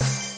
you